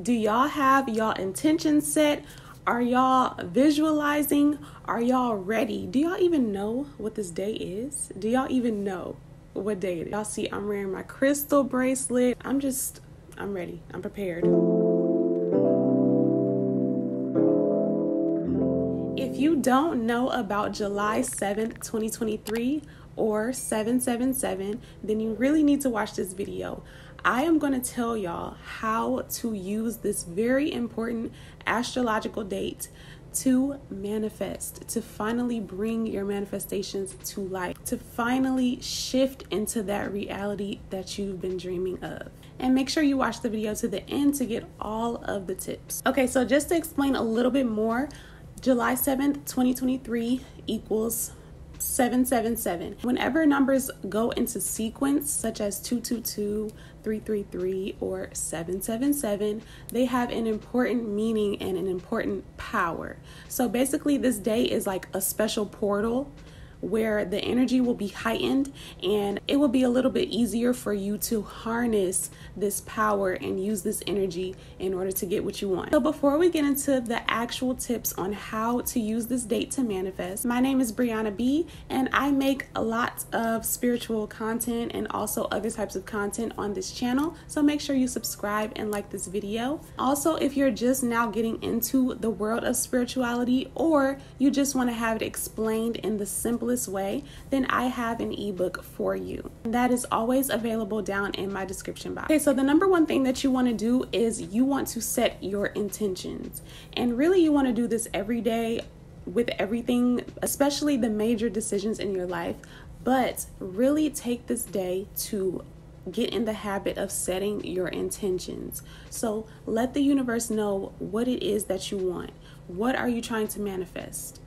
Do y'all have y'all intentions set? Are y'all visualizing? Are y'all ready? Do y'all even know what this day is? Do y'all even know what day it is? Y'all see, I'm wearing my crystal bracelet. I'm just, I'm ready. I'm prepared. If you don't know about July 7th, 2023, or 777, then you really need to watch this video. I am going to tell y'all how to use this very important astrological date to manifest, to finally bring your manifestations to life, to finally shift into that reality that you've been dreaming of. And make sure you watch the video to the end to get all of the tips. Okay, so just to explain a little bit more, July 7th, 2023 equals 777. Whenever numbers go into sequence, such as 222, 333, or 777, they have an important meaning and an important power. So basically, this day is like a special portal where the energy will be heightened and it will be a little bit easier for you to harness this power and use this energy in order to get what you want. So, before we get into the actual tips on how to use this date to manifest, my name is Brianna B, and I make a lot of spiritual content and also other types of content on this channel. So, make sure you subscribe and like this video. Also, if you're just now getting into the world of spirituality or you just want to have it explained in the simplest simplest way, then I have an ebook for you. That is always available down in my description box. Okay, so the number one thing that you want to do is you want to set your intentions. And really, you want to do this every day with everything, especially the major decisions in your life. But really take this day to get in the habit of setting your intentions. So let the universe know what it is that you want. What are you trying to manifest?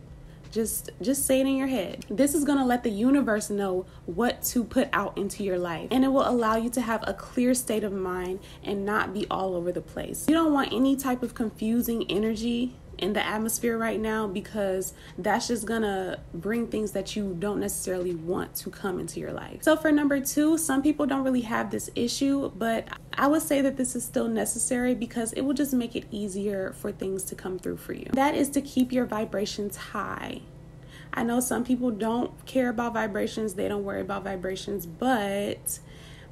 Just just say it in your head. This is going to let the universe know what to put out into your life. And it will allow you to have a clear state of mind and not be all over the place. You don't want any type of confusing energy in the atmosphere right now because that's just gonna bring things that you don't necessarily want to come into your life. So, for number two, some people don't really have this issue, but I would say that this is still necessary because it will just make it easier for things to come through for you. That is to keep your vibrations high. I know some people don't care about vibrations, they don't worry about vibrations, but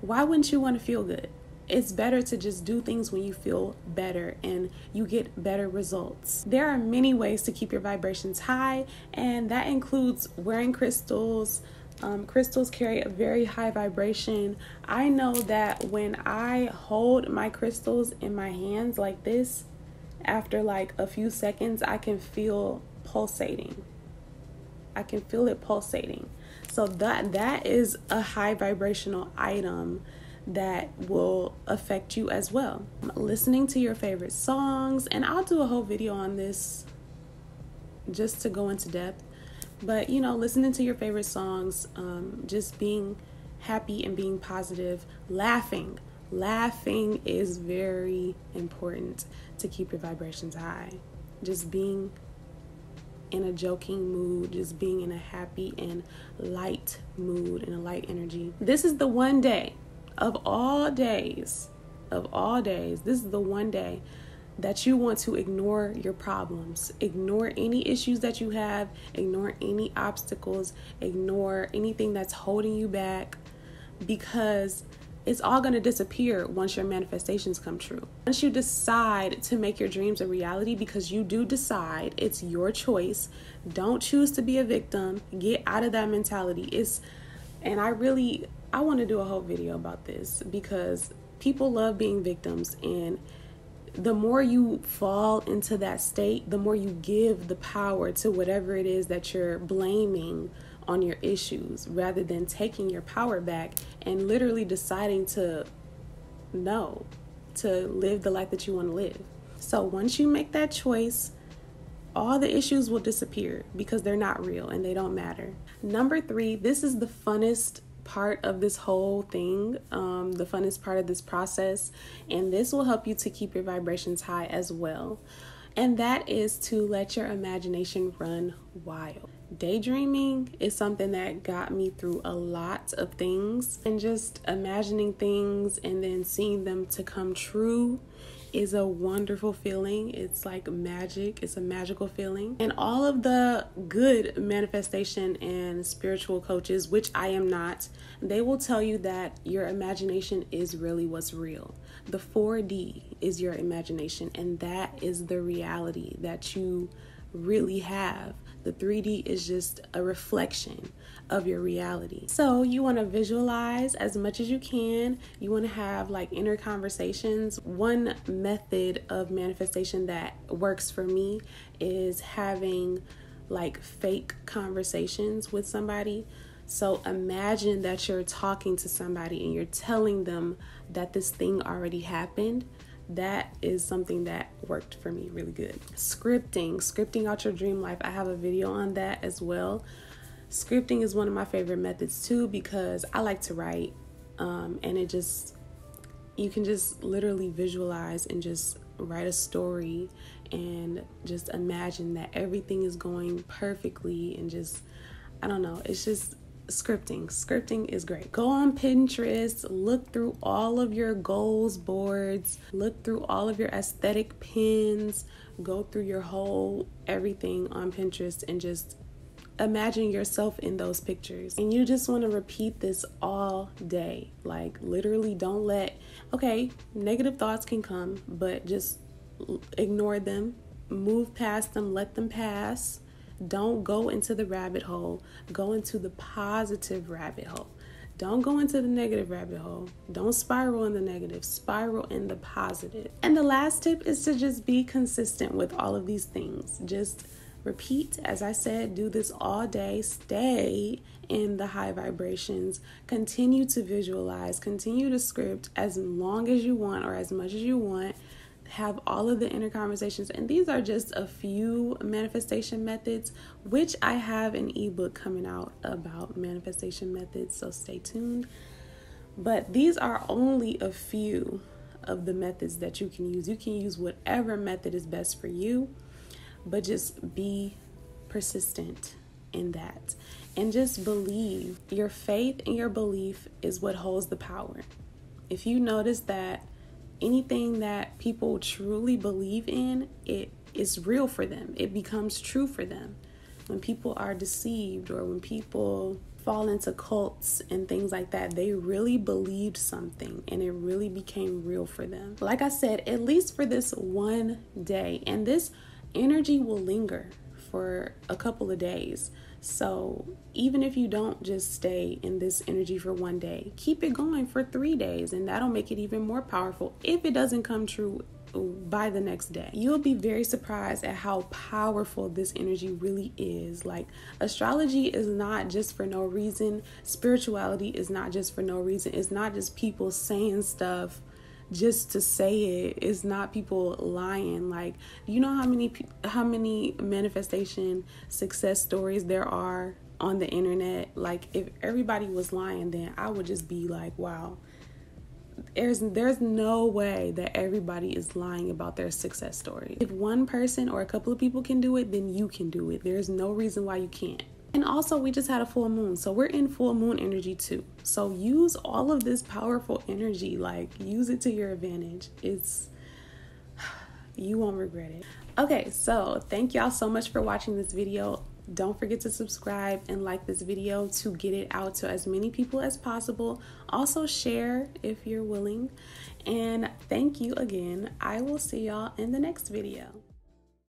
why wouldn't you want to feel good? It's better to just do things when you feel better and you get better results. There are many ways to keep your vibrations high, and that includes wearing crystals. Um, crystals carry a very high vibration. I know that when I hold my crystals in my hands like this, after like a few seconds, I can feel pulsating. I can feel it pulsating. So that that is a high vibrational item that will affect you as well. Listening to your favorite songs, and I'll do a whole video on this just to go into depth. But you know, listening to your favorite songs, um, just being happy and being positive, laughing. Laughing is very important to keep your vibrations high. Just being in a joking mood, just being in a happy and light mood and a light energy. This is the one day of all days, of all days, this is the one day that you want to ignore your problems, ignore any issues that you have, ignore any obstacles, ignore anything that's holding you back because it's all going to disappear once your manifestations come true. Once you decide to make your dreams a reality, because you do decide, it's your choice. Don't choose to be a victim. Get out of that mentality. It's, and I really I want to do a whole video about this because people love being victims and the more you fall into that state, the more you give the power to whatever it is that you're blaming on your issues rather than taking your power back and literally deciding to know, to live the life that you want to live. So once you make that choice, all the issues will disappear because they're not real and they don't matter. Number three, this is the funnest part of this whole thing, um, the funnest part of this process, and this will help you to keep your vibrations high as well. And that is to let your imagination run wild. Daydreaming is something that got me through a lot of things, and just imagining things and then seeing them to come true is a wonderful feeling. It's like magic, it's a magical feeling. And all of the good manifestation and spiritual coaches, which I am not, they will tell you that your imagination is really what's real. The 4D is your imagination, and that is the reality that you really have. The 3D is just a reflection of your reality. So, you want to visualize as much as you can. You want to have like inner conversations. One method of manifestation that works for me is having like fake conversations with somebody. So imagine that you're talking to somebody and you're telling them that this thing already happened that is something that worked for me really good. Scripting, scripting out your dream life. I have a video on that as well. Scripting is one of my favorite methods too because I like to write um, and it just, you can just literally visualize and just write a story and just imagine that everything is going perfectly and just, I don't know, it's just scripting. Scripting is great. Go on Pinterest, look through all of your goals boards, look through all of your aesthetic pins, go through your whole everything on Pinterest and just imagine yourself in those pictures. And you just want to repeat this all day. Like, literally, don't let, okay, negative thoughts can come, but just ignore them, move past them, let them pass don't go into the rabbit hole, go into the positive rabbit hole. Don't go into the negative rabbit hole. Don't spiral in the negative, spiral in the positive. And the last tip is to just be consistent with all of these things. Just repeat, as I said, do this all day, stay in the high vibrations, continue to visualize, continue to script as long as you want or as much as you want have all of the inner conversations and these are just a few manifestation methods which i have an ebook coming out about manifestation methods so stay tuned. But these are only a few of the methods that you can use. You can use whatever method is best for you but just be persistent in that. And just believe. Your faith and your belief is what holds the power. If you notice that anything that people truly believe in, it is real for them. It becomes true for them. When people are deceived or when people fall into cults and things like that, they really believed something and it really became real for them. Like I said, at least for this one day, and this energy will linger for a couple of days. So, even if you don't just stay in this energy for one day, keep it going for three days, and that'll make it even more powerful if it doesn't come true by the next day. You'll be very surprised at how powerful this energy really is. Like, astrology is not just for no reason, spirituality is not just for no reason, it's not just people saying stuff just to say it it's not people lying. Like you know how many how many manifestation success stories there are on the internet? Like if everybody was lying then i would just be like wow. There's there's no way that everybody is lying about their success story if one person or a couple of people can do it then you can do it. There's no reason why you can't and also, we just had a full moon. So we're in full moon energy too. So use all of this powerful energy, like use it to your advantage. It's, you won't regret it. Okay, so thank y'all so much for watching this video. Don't forget to subscribe and like this video to get it out to as many people as possible. Also, share if you're willing. And thank you again. I will see y'all in the next video.